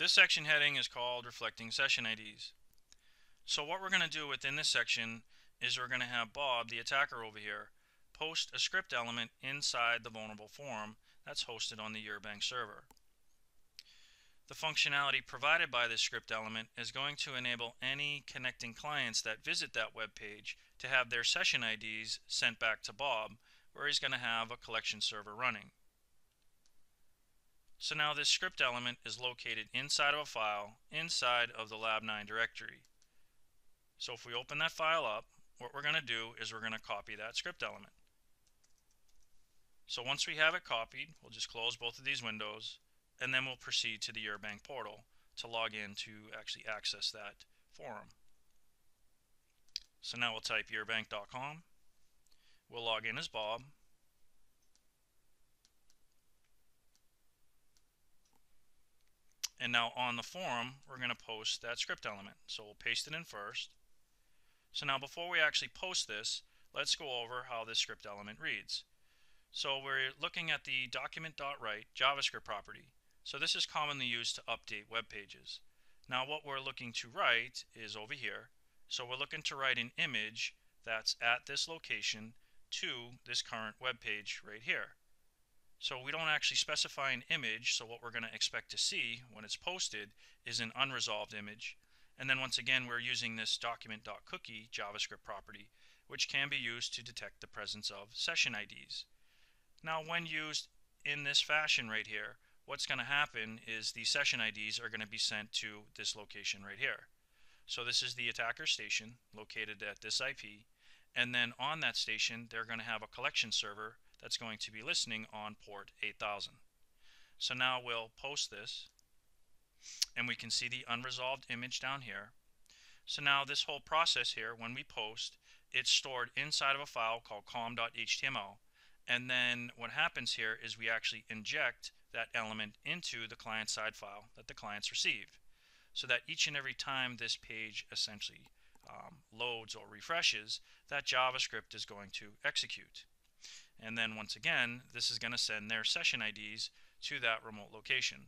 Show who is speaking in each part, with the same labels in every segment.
Speaker 1: This section heading is called Reflecting Session IDs. So what we're going to do within this section is we're going to have Bob, the attacker over here, post a script element inside the vulnerable form that's hosted on the Eurbank server. The functionality provided by this script element is going to enable any connecting clients that visit that web page to have their session IDs sent back to Bob, where he's going to have a collection server running. So now this script element is located inside of a file inside of the Lab9 directory. So if we open that file up, what we're going to do is we're going to copy that script element. So once we have it copied, we'll just close both of these windows and then we'll proceed to the Eurbank portal to log in to actually access that forum. So now we'll type eurbank.com. We'll log in as Bob And now on the forum, we're going to post that script element. So we'll paste it in first. So now before we actually post this, let's go over how this script element reads. So we're looking at the document.write JavaScript property. So this is commonly used to update web pages. Now what we're looking to write is over here. So we're looking to write an image that's at this location to this current web page right here. So we don't actually specify an image, so what we're going to expect to see when it's posted is an unresolved image. And then once again, we're using this document.cookie JavaScript property, which can be used to detect the presence of session IDs. Now, when used in this fashion right here, what's going to happen is the session IDs are going to be sent to this location right here. So this is the attacker station located at this IP. And then on that station, they're going to have a collection server that's going to be listening on port 8000. So now we'll post this and we can see the unresolved image down here. So now this whole process here, when we post, it's stored inside of a file called com.html. And then what happens here is we actually inject that element into the client-side file that the clients receive. So that each and every time this page essentially um, loads or refreshes, that JavaScript is going to execute. And then once again, this is going to send their session IDs to that remote location.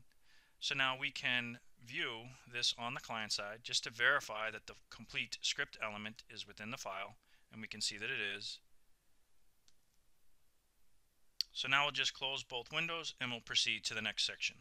Speaker 1: So now we can view this on the client side just to verify that the complete script element is within the file and we can see that it is. So now we'll just close both windows and we'll proceed to the next section.